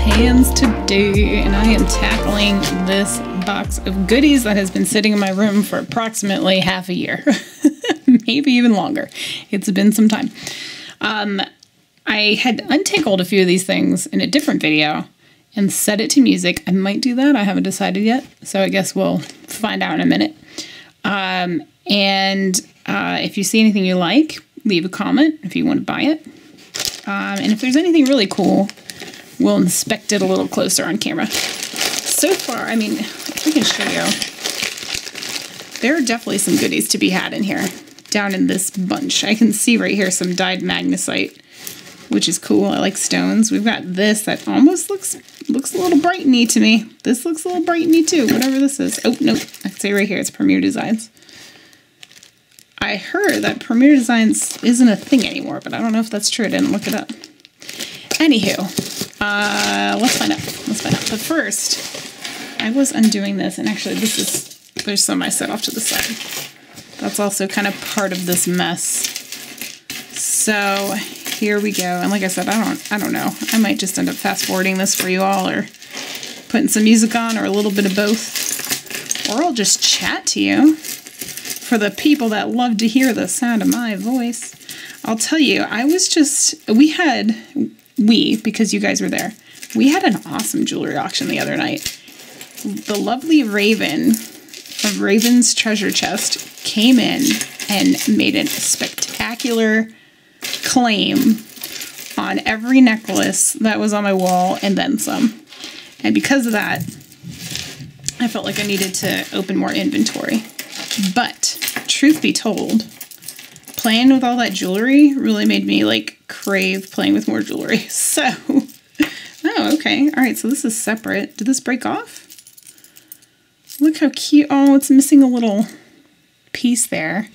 hands to do, and I am tackling this box of goodies that has been sitting in my room for approximately half a year, maybe even longer. It's been some time. Um, I had untangled a few of these things in a different video and set it to music. I might do that. I haven't decided yet, so I guess we'll find out in a minute. Um, and uh, if you see anything you like, leave a comment if you want to buy it. Um, and if there's anything really cool, we'll inspect it a little closer on camera. So far, I mean, I can show you. There are definitely some goodies to be had in here, down in this bunch. I can see right here some dyed magnesite, which is cool. I like stones. We've got this that almost looks looks a little Brighton-y to me. This looks a little Brighton-y too, whatever this is. Oh, no, I can say right here, it's Premier Designs. I heard that Premier Designs isn't a thing anymore, but I don't know if that's true. I didn't look it up. Anywho, uh, let's find out. Let's find out. But first, I was undoing this, and actually, this is there's some I set off to the side. That's also kind of part of this mess. So here we go. And like I said, I don't I don't know. I might just end up fast forwarding this for you all, or putting some music on, or a little bit of both, or I'll just chat to you for the people that love to hear the sound of my voice. I'll tell you, I was just, we had, we, because you guys were there, we had an awesome jewelry auction the other night. The lovely Raven from Raven's Treasure Chest came in and made a spectacular claim on every necklace that was on my wall and then some. And because of that, I felt like I needed to open more inventory. But truth be told, playing with all that jewelry really made me like crave playing with more jewelry. So, oh, okay. All right, so this is separate. Did this break off? Look how cute. Oh, it's missing a little piece there.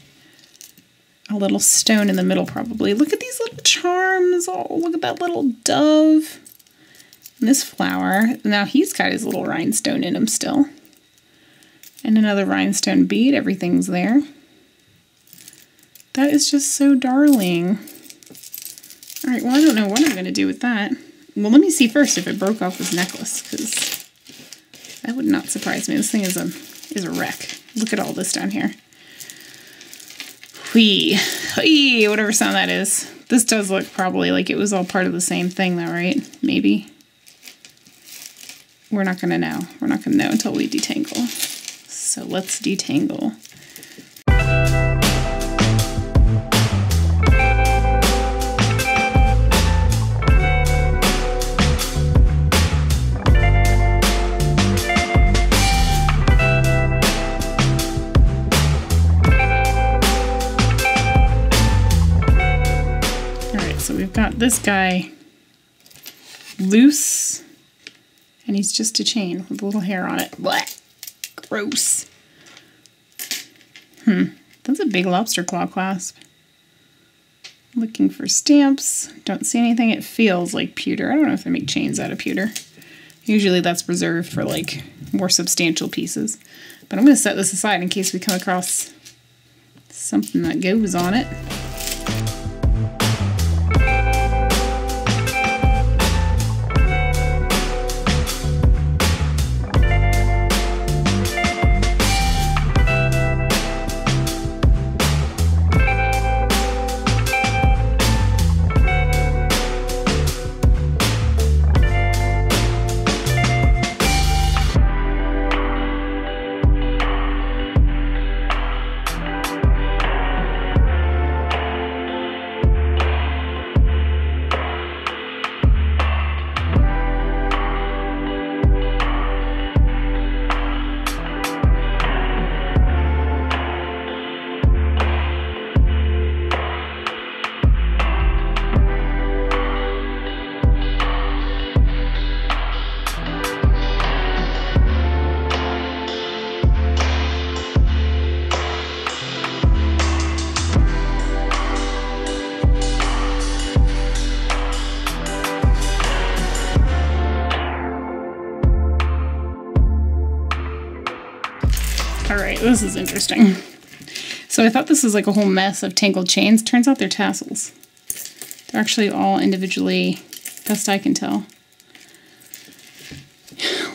A little stone in the middle, probably. Look at these little charms. Oh, look at that little dove. And this flower. Now he's got his little rhinestone in him still. And another rhinestone bead. Everything's there. That is just so darling. All right, well, I don't know what I'm going to do with that. Well, let me see first if it broke off this necklace, because that would not surprise me. This thing is a is a wreck. Look at all this down here. Whee, whee, whatever sound that is. This does look probably like it was all part of the same thing, though, right? Maybe. We're not going to know. We're not going to know until we detangle. So let's detangle. This guy loose, and he's just a chain with a little hair on it. Blech. Gross. Hmm, that's a big lobster claw clasp. Looking for stamps. Don't see anything. It feels like pewter. I don't know if they make chains out of pewter. Usually that's reserved for like more substantial pieces. But I'm going to set this aside in case we come across something that goes on it. Is interesting. So I thought this was like a whole mess of tangled chains. Turns out they're tassels. They're actually all individually, best I can tell.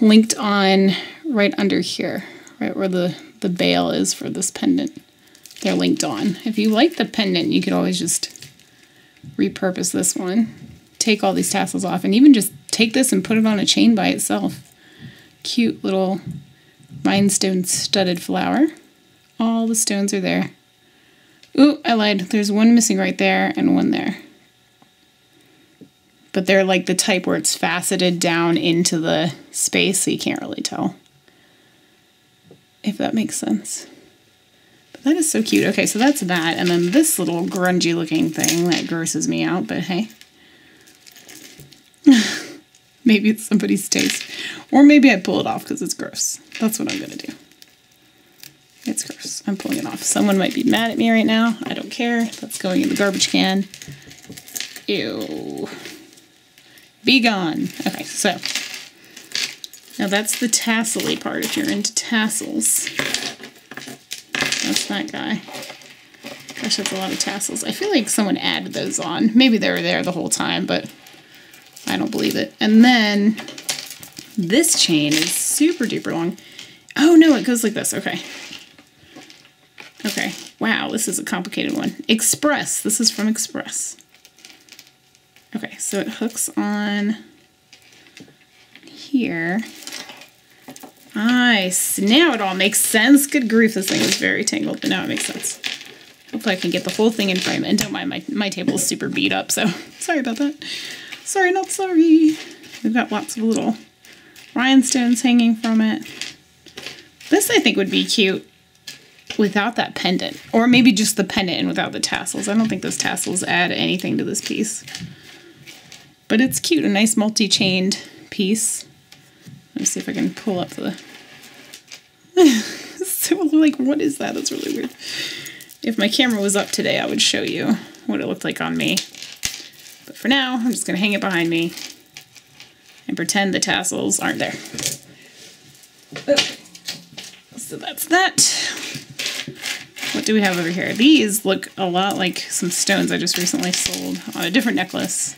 linked on right under here, right where the, the bail is for this pendant. They're linked on. If you like the pendant, you could always just repurpose this one. Take all these tassels off and even just take this and put it on a chain by itself. Cute little rhinestone studded flower. All the stones are there. Ooh, I lied. There's one missing right there and one there. But they're like the type where it's faceted down into the space, so you can't really tell. If that makes sense. But that is so cute. Okay, so that's that. And then this little grungy looking thing that grosses me out, but hey. maybe it's somebody's taste. Or maybe I pull it off because it's gross. That's what I'm going to do. It's gross. I'm pulling it off. Someone might be mad at me right now. I don't care. That's going in the garbage can. Ew. Be gone. Okay, so now that's the tassely part if you're into tassels. That's that guy. Gosh, that's a lot of tassels. I feel like someone added those on. Maybe they were there the whole time, but I don't believe it. And then this chain is super duper long. Oh no, it goes like this. Okay. Okay. Wow, this is a complicated one. Express. This is from Express. Okay, so it hooks on here. Nice. Now it all makes sense. Good grief, this thing is very tangled, but now it makes sense. Hopefully I can get the whole thing in frame. And don't mind, my, my table is super beat up, so sorry about that. Sorry, not sorry. We've got lots of little rhinestones hanging from it. This I think would be cute without that pendant. Or maybe just the pendant and without the tassels. I don't think those tassels add anything to this piece. But it's cute, a nice multi-chained piece. Let me see if I can pull up the... so, like, what is that? That's really weird. If my camera was up today, I would show you what it looked like on me. But for now, I'm just going to hang it behind me and pretend the tassels aren't there. So that's that. What do we have over here? These look a lot like some stones I just recently sold on a different necklace.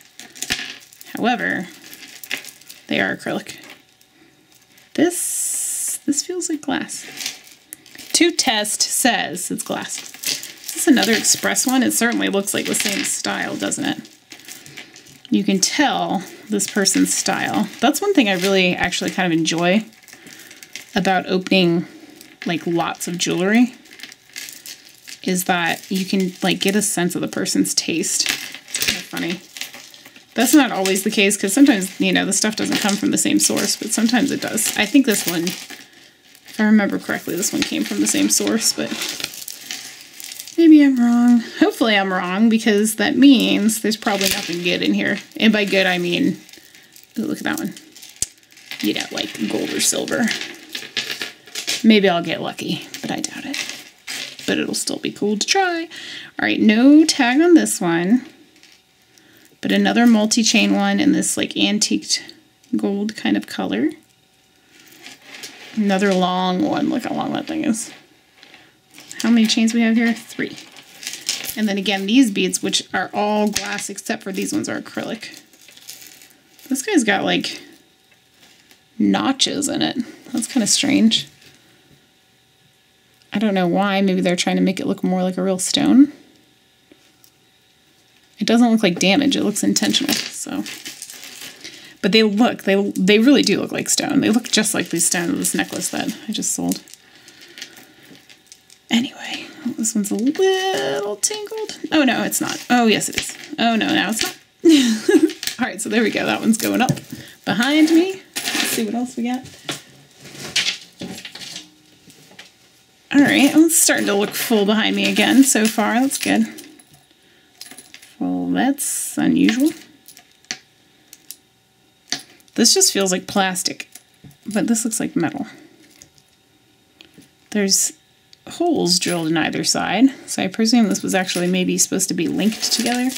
However, they are acrylic. This, this feels like glass. To test says it's glass. Is this another express one? It certainly looks like the same style, doesn't it? You can tell this person's style. That's one thing I really actually kind of enjoy about opening like lots of jewelry is that you can like get a sense of the person's taste. Kind of funny. That's not always the case because sometimes, you know, the stuff doesn't come from the same source, but sometimes it does. I think this one, if I remember correctly, this one came from the same source, but maybe I'm wrong. Hopefully I'm wrong because that means there's probably nothing good in here. And by good, I mean, ooh, look at that one. You know, like gold or silver. Maybe I'll get lucky, but I doubt it. But it'll still be cool to try. All right, no tag on this one but another multi-chain one in this like antiqued gold kind of color. Another long one. Look how long that thing is. How many chains we have here? Three. And then again, these beads, which are all glass except for these ones are acrylic. This guy's got like notches in it. That's kind of strange. I don't know why. Maybe they're trying to make it look more like a real stone. It doesn't look like damage, it looks intentional, so. But they look, they, they really do look like stone. They look just like these stones, this necklace that I just sold. Anyway, this one's a little tangled. Oh no, it's not. Oh yes it is. Oh no, now it's not. All right, so there we go. That one's going up behind me. Let's see what else we got. All right, it's starting to look full behind me again so far. That's good. Well, that's unusual. This just feels like plastic, but this looks like metal. There's holes drilled in either side, so I presume this was actually maybe supposed to be linked together. I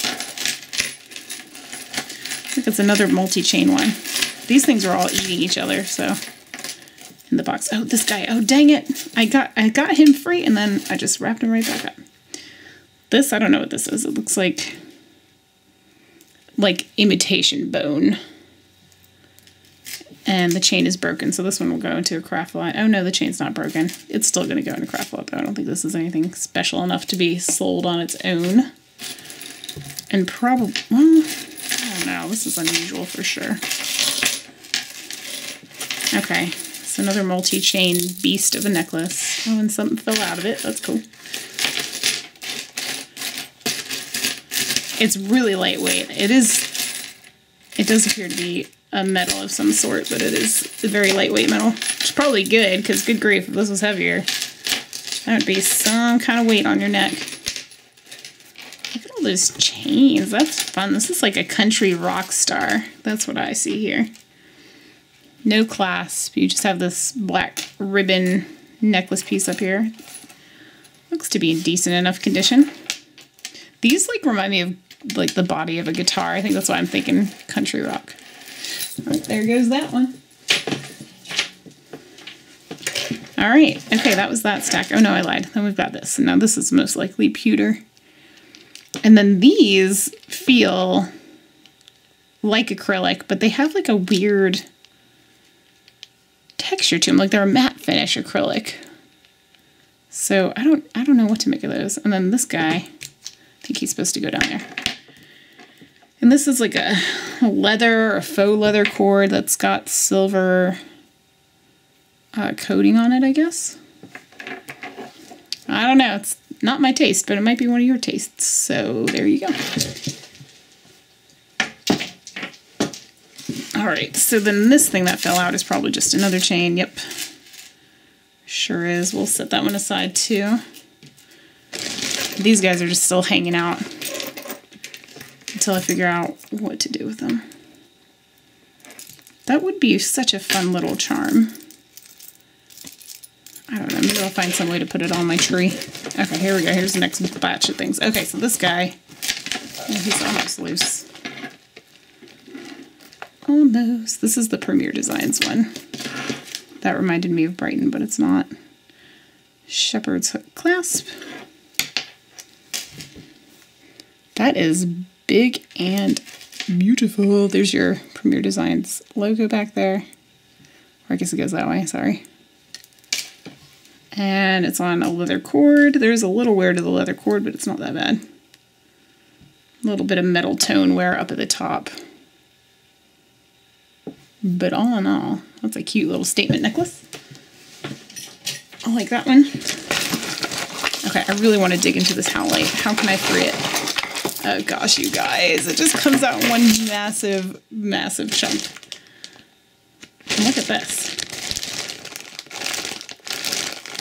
think it's another multi-chain one. These things are all eating each other, so in the box. Oh, this guy. Oh, dang it. I got I got him free and then I just wrapped him right back up. This, I don't know what this is. It looks like like imitation bone. And the chain is broken, so this one will go into a craft lot. Oh no, the chain's not broken. It's still going to go into craft lot, though. I don't think this is anything special enough to be sold on its own. And probably, well, I don't know. This is unusual for sure. Okay, it's another multi-chain beast of a necklace. Oh, and something fell out of it. That's cool. It's really lightweight. It is, it does appear to be a metal of some sort, but it is a very lightweight metal. Is probably good, because good grief, if this was heavier, that would be some kind of weight on your neck. Look at all those chains. That's fun. This is like a country rock star. That's what I see here. No clasp. You just have this black ribbon necklace piece up here. Looks to be in decent enough condition. These like remind me of like the body of a guitar. I think that's why I'm thinking country rock. Right, there goes that one. All right, okay, that was that stack. Oh no, I lied. Then we've got this. Now this is most likely pewter. And then these feel like acrylic, but they have like a weird texture to them. Like they're a matte finish acrylic. So I don't I don't know what to make of those. And then this guy, I think he's supposed to go down there. And this is like a, leather, a faux leather cord that's got silver uh, coating on it, I guess. I don't know. It's not my taste, but it might be one of your tastes. So there you go. All right, so then this thing that fell out is probably just another chain. Yep. Sure is. We'll set that one aside too. These guys are just still hanging out until I figure out what to do with them. That would be such a fun little charm. I don't know, maybe I'll find some way to put it on my tree. Okay, here we go. Here's the next batch of things. Okay, so this guy, he's almost loose. Almost. This is the Premier Designs one. That reminded me of Brighton, but it's not. Shepherd's hook clasp. That is big and beautiful. There's your Premier Designs logo back there. Or I guess it goes that way, sorry. And it's on a leather cord. There's a little wear to the leather cord, but it's not that bad. A little bit of metal tone wear up at the top. But all in all, that's a cute little statement necklace. I like that one. Okay, I really want to dig into this howlite. How can I free it? Oh gosh, you guys, it just comes out in one massive, massive chunk. And look at this.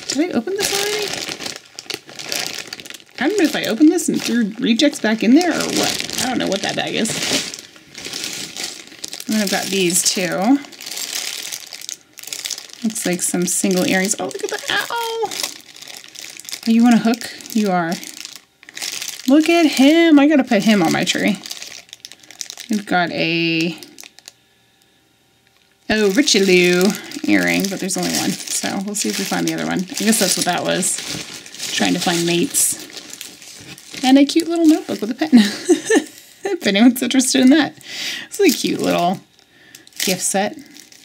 Did I open this already? I don't know if I opened this and threw rejects back in there or what. I don't know what that bag is. And I've got these too. Looks like some single earrings. Oh, look at the ow! Oh, you want a hook? You are. Look at him. I gotta put him on my tree. We've got a oh Richelieu earring, but there's only one. So we'll see if we find the other one. I guess that's what that was. Trying to find mates. And a cute little notebook with a pen. if anyone's interested in that. It's a cute little gift set.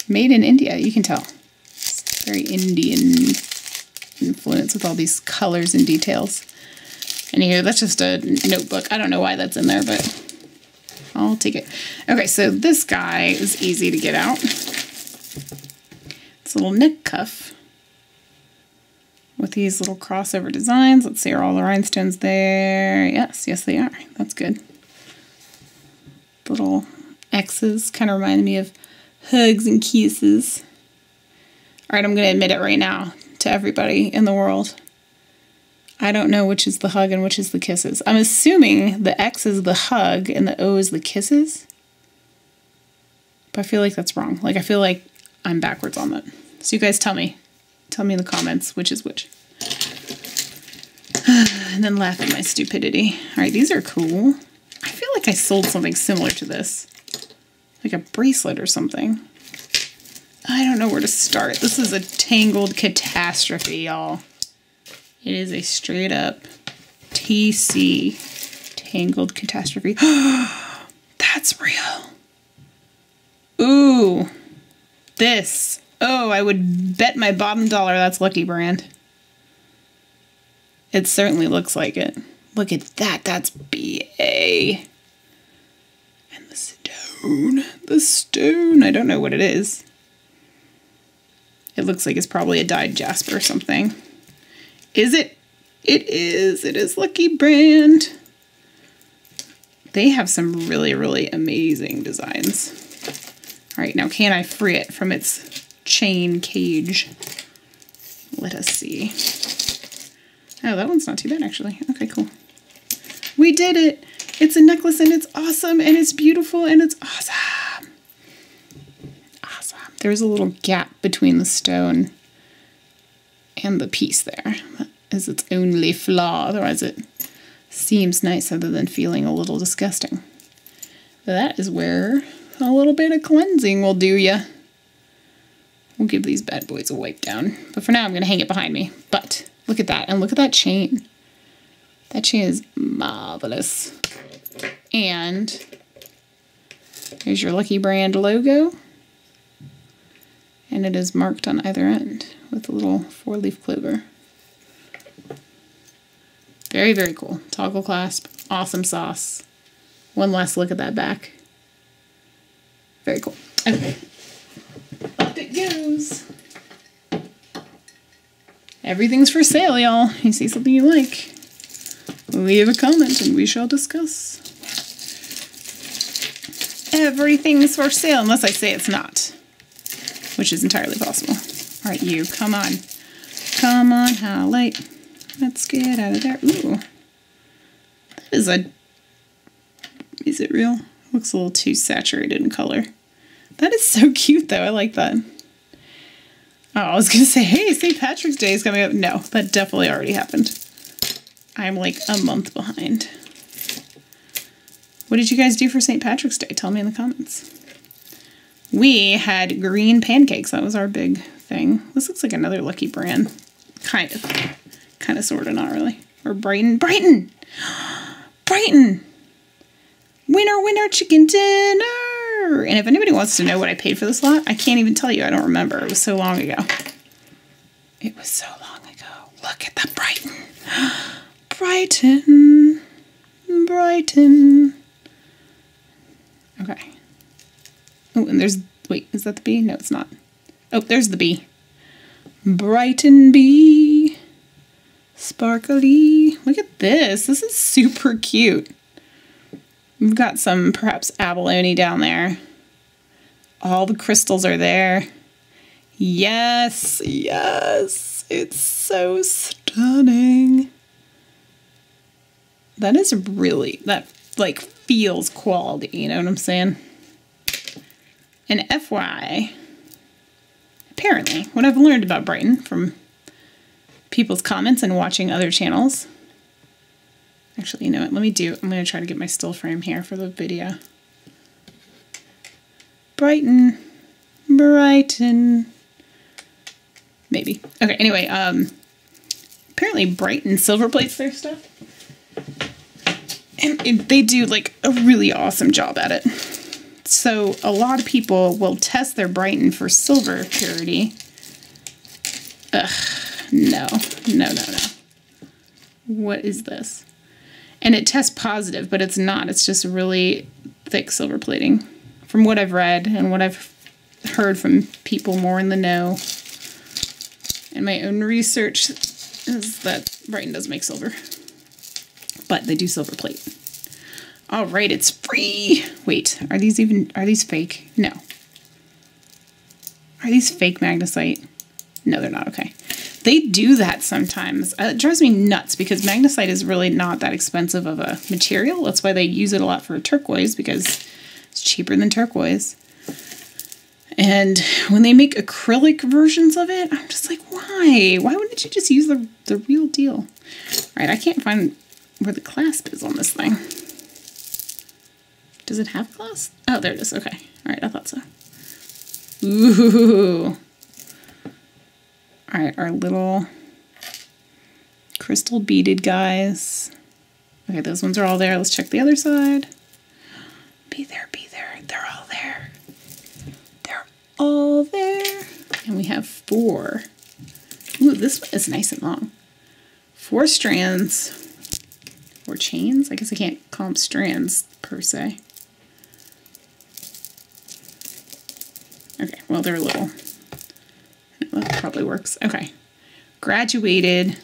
Made in India, you can tell. It's very Indian influence with all these colors and details. Anywho, that's just a notebook. I don't know why that's in there, but I'll take it. Okay, so this guy is easy to get out. It's a little neck cuff with these little crossover designs. Let's see, are all the rhinestones there? Yes, yes they are. That's good. Little X's kind of remind me of hugs and kisses. All right, I'm going to admit it right now to everybody in the world. I don't know which is the hug and which is the kisses. I'm assuming the X is the hug and the O is the kisses. But I feel like that's wrong. Like, I feel like I'm backwards on that. So you guys tell me. Tell me in the comments which is which. and then laugh at my stupidity. All right, these are cool. I feel like I sold something similar to this. Like a bracelet or something. I don't know where to start. This is a tangled catastrophe, y'all. It is a straight up TC Tangled Catastrophe. That's real. Ooh. this. Oh, I would bet my bottom dollar that's Lucky Brand. It certainly looks like it. Look at that. That's BA. And the stone. The stone. I don't know what it is. It looks like it's probably a dyed jasper or something. Is it? It is. It is Lucky Brand. They have some really, really amazing designs. All right, now can I free it from its chain cage? Let us see. Oh, that one's not too bad, actually. Okay, cool. We did it! It's a necklace, and it's awesome, and it's beautiful, and it's awesome. Awesome. There's a little gap between the stone and the piece there. That is its only flaw, otherwise it seems nice other than feeling a little disgusting. That is where a little bit of cleansing will do ya. We'll give these bad boys a wipe down. But for now, I'm going to hang it behind me. But look at that. And look at that chain. That she is marvelous. And here's your Lucky Brand logo. And it is marked on either end with a little four-leaf clover. Very, very cool. Toggle clasp. Awesome sauce. One last look at that back. Very cool. Okay. Up it goes. Everything's for sale, y'all. You see something you like, leave a comment and we shall discuss. Everything's for sale, unless I say it's not, which is entirely possible. All right, you, come on. Come on, late? Let's get out of there. Ooh. That is a... Is it real? Looks a little too saturated in color. That is so cute, though. I like that. Oh, I was going to say, hey, St. Patrick's Day is coming up. No, that definitely already happened. I'm like a month behind. What did you guys do for St. Patrick's Day? Tell me in the comments. We had green pancakes. That was our big thing. This looks like another Lucky Brand. Kind of. Kind of, sort of, not really. Or Brighton. Brighton! Brighton! Winner, winner, chicken dinner! And if anybody wants to know what I paid for this lot, I can't even tell you. I don't remember. It was so long ago. It was so long ago. Look at the Brighton. Brighton. Brighton. Okay. Oh, and there's, wait, is that the bee? No, it's not. Oh, there's the bee. Brighton bee. Sparkly. Look at this. This is super cute. We've got some perhaps abalone down there. All the crystals are there. Yes, yes. It's so stunning. That is really, that like feels quality, you know what I'm saying? And FY, apparently, what I've learned about Brighton from people's comments and watching other channels. Actually, you know what? Let me do, I'm going to try to get my still frame here for the video. Brighton, Brighton, maybe. Okay, anyway, um, apparently Brighton silver plates their stuff. And it, they do like a really awesome job at it. So a lot of people will test their Brighton for silver purity. Ugh, no, no, no, no. What is this? And it tests positive, but it's not. It's just really thick silver plating. From what I've read and what I've heard from people more in the know, and my own research is that Brighton does make silver. But they do silver plate. All right, it's free. Wait, are these even, are these fake? No. Are these fake magnesite? No, they're not. Okay. They do that sometimes. Uh, it drives me nuts because magnesite is really not that expensive of a material. That's why they use it a lot for turquoise because it's cheaper than turquoise. And when they make acrylic versions of it, I'm just like, why? Why wouldn't you just use the, the real deal? All right, I can't find where the clasp is on this thing. Does it have clasp? Oh, there it is. Okay. All right, I thought so. Ooh. All right, our little crystal beaded guys. Okay, those ones are all there. Let's check the other side. Be there, be there. They're all there. They're all there. And we have four. Ooh, this one is nice and long. Four strands or chains. I guess I can't call them strands per se. Okay, well, they're little. That probably works. Okay. Graduated.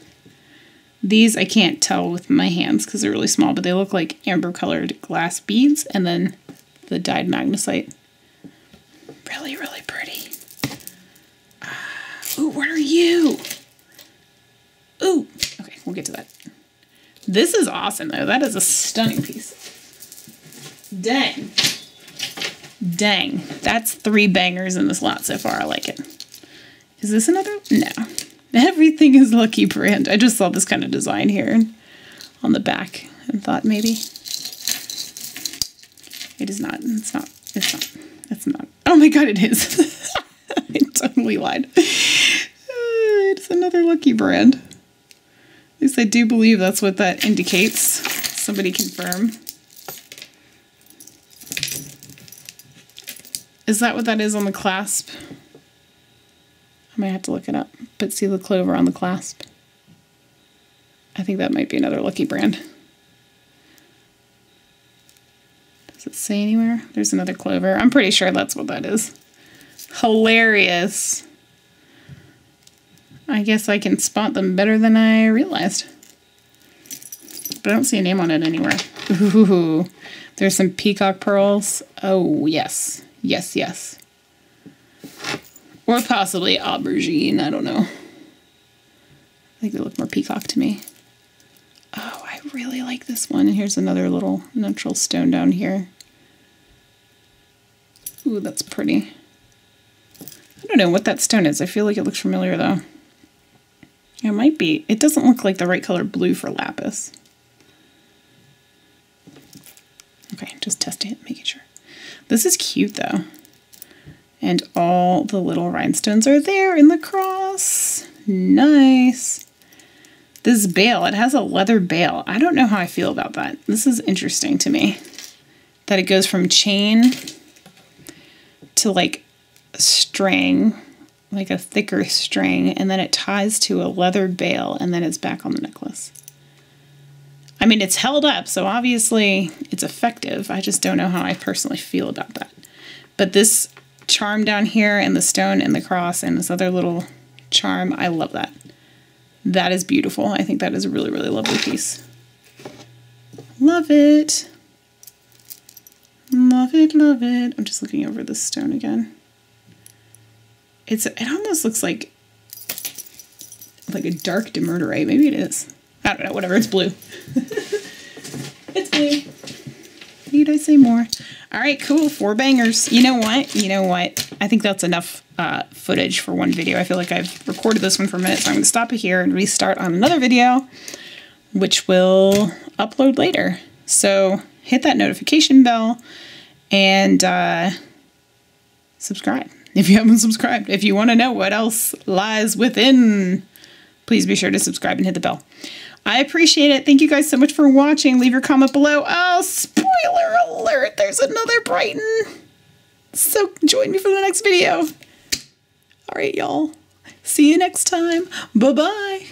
These I can't tell with my hands because they're really small, but they look like amber colored glass beads and then the dyed magnesite. Really, really pretty. Uh, ooh, what are you? Ooh, okay, we'll get to that. This is awesome though. That is a stunning piece. Dang. Dang. That's three bangers in this lot so far. I like it. Is this another? No. Everything is Lucky Brand. I just saw this kind of design here on the back and thought maybe. It is not. It's not. It's not. It's not. Oh my god, it is. I totally lied. Uh, it's another Lucky Brand. Least I do believe that's what that indicates. Somebody confirm. Is that what that is on the clasp? I might have to look it up. But see the clover on the clasp? I think that might be another Lucky brand. Does it say anywhere? There's another clover. I'm pretty sure that's what that is. Hilarious. I guess I can spot them better than I realized. But I don't see a name on it anywhere. Ooh, there's some peacock pearls. Oh, yes. Yes, yes. Or possibly aubergine, I don't know. I think they look more peacock to me. Oh, I really like this one. And here's another little natural stone down here. Ooh, that's pretty. I don't know what that stone is. I feel like it looks familiar though. It might be. It doesn't look like the right color blue for lapis. Okay, just testing it, making sure. This is cute though. And all the little rhinestones are there in the cross. Nice. This bail, it has a leather bail. I don't know how I feel about that. This is interesting to me. That it goes from chain to like string, like a thicker string, and then it ties to a leather bail, and then it's back on the necklace. I mean, it's held up, so obviously it's effective. I just don't know how I personally feel about that. But this charm down here and the stone and the cross and this other little charm. I love that. That is beautiful. I think that is a really, really lovely piece. Love it. Love it, love it. I'm just looking over this stone again. It's it almost looks like like a dark dumortierite. Maybe it is. I don't know, whatever, it's blue. it's blue. Need I say more? All right, cool. Four bangers. You know what? You know what? I think that's enough uh, footage for one video. I feel like I've recorded this one for a minute, so I'm going to stop it here and restart on another video, which will upload later. So hit that notification bell and uh, subscribe if you haven't subscribed. If you want to know what else lies within, please be sure to subscribe and hit the bell. I appreciate it. Thank you guys so much for watching. Leave your comment below. Oh, spoiler alert. There's another Brighton. So join me for the next video. All right, y'all. See you next time. Bye-bye.